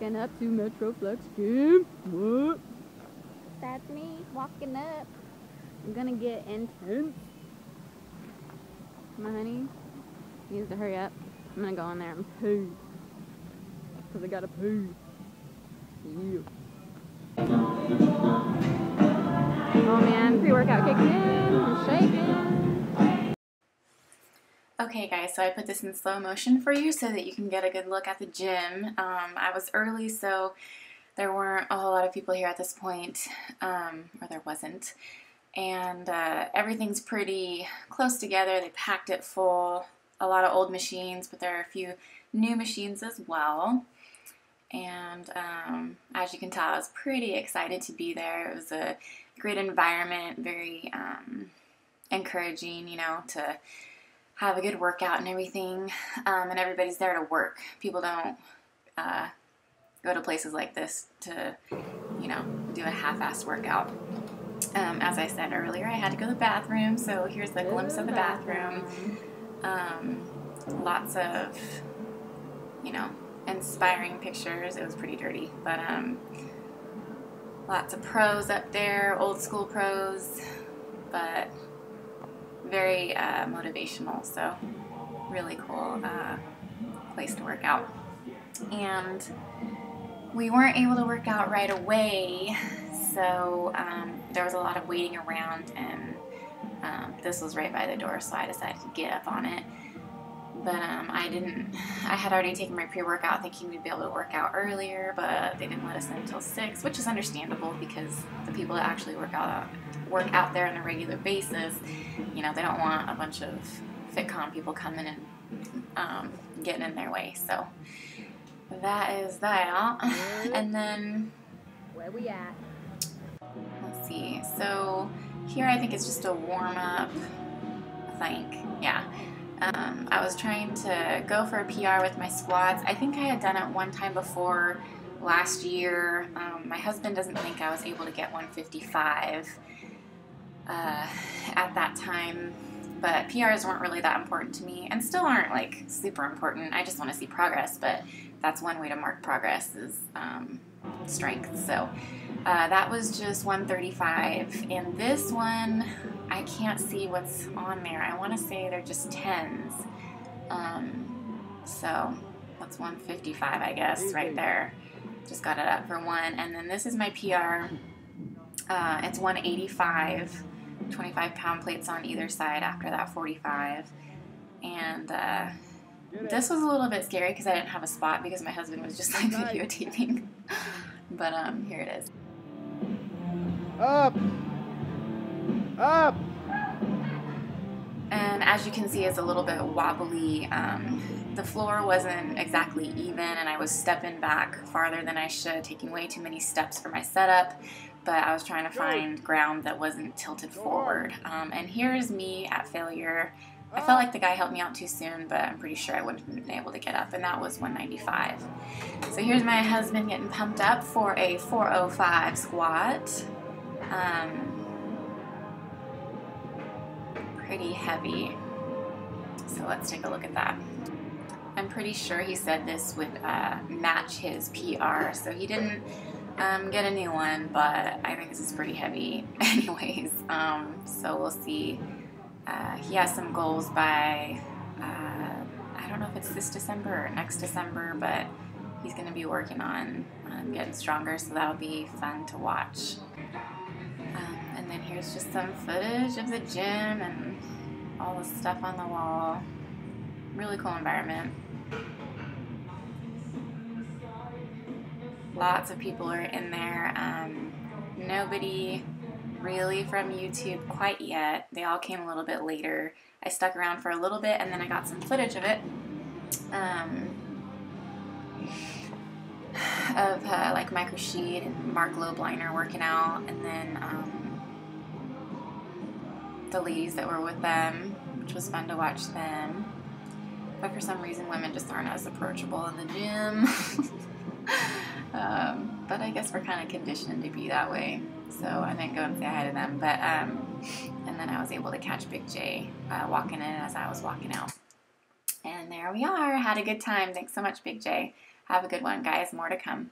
Walking up to Metroflex Gym. What? That's me walking up. I'm gonna get intense. My honey needs to hurry up. I'm gonna go in there and poo. Cause I gotta poo. Yeah. Oh man, pre-workout kicked in. I'm shaking. Okay guys, so I put this in slow motion for you so that you can get a good look at the gym. Um, I was early, so there weren't a whole lot of people here at this point, um, or there wasn't. And uh, everything's pretty close together. They packed it full. A lot of old machines, but there are a few new machines as well. And um, as you can tell, I was pretty excited to be there. It was a great environment, very um, encouraging, you know, to have a good workout and everything. Um, and everybody's there to work. People don't uh, go to places like this to, you know, do a half-assed workout. Um, as I said earlier, I had to go to the bathroom, so here's the glimpse of the bathroom. Um, lots of, you know, inspiring pictures. It was pretty dirty, but um, lots of pros up there, old school pros, but very uh, motivational. So really cool uh, place to work out. And we weren't able to work out right away, so um, there was a lot of waiting around, and um, this was right by the door, so I decided to get up on it. But um, I didn't, I had already taken my pre workout thinking we'd be able to work out earlier, but they didn't let us in until 6, which is understandable because the people that actually work out, work out there on a regular basis, you know, they don't want a bunch of FitCon people coming and um, getting in their way. So that is that. And then Where we at? let's see. So here I think it's just a warm up. I think, yeah. Um, I was trying to go for a PR with my squats. I think I had done it one time before last year. Um, my husband doesn't think I was able to get 155 uh, at that time, but PRs weren't really that important to me and still aren't like super important. I just want to see progress, but that's one way to mark progress is um, strength. So uh, that was just 135, and this one I can't see what's on there. I want to say they're just tens. Um, so that's 155, I guess, right there. Just got it up for one, and then this is my PR. Uh, it's 185, 25 pound plates on either side after that 45, and. Uh, this was a little bit scary because I didn't have a spot because my husband was just like videotaping. but um, here it is. Up! Up! And as you can see, it's a little bit wobbly. Um, the floor wasn't exactly even, and I was stepping back farther than I should, taking way too many steps for my setup. But I was trying to find ground that wasn't tilted forward. Um, and here's me at failure. I felt like the guy helped me out too soon, but I'm pretty sure I wouldn't have been able to get up, and that was 195. So here's my husband getting pumped up for a 405 squat. Um, pretty heavy. So let's take a look at that. I'm pretty sure he said this would uh, match his PR, so he didn't um, get a new one, but I think this is pretty heavy anyways. Um, so we'll see. Uh, he has some goals by, uh, I don't know if it's this December or next December, but he's going to be working on um, getting stronger, so that'll be fun to watch. And then here's just some footage of the gym and all the stuff on the wall. Really cool environment. Lots of people are in there. Um, nobody really from YouTube quite yet. They all came a little bit later. I stuck around for a little bit and then I got some footage of it. Um, of uh, like Mike Rashid and Marc Lobliner working out, and then um, the ladies that were with them, which was fun to watch them. But for some reason, women just aren't as approachable in the gym. um, but I guess we're kind of conditioned to be that way. So I didn't go and say hi to them. But um, and then I was able to catch Big J uh, walking in as I was walking out. And there we are. Had a good time. Thanks so much, Big J. Have a good one, guys. More to come.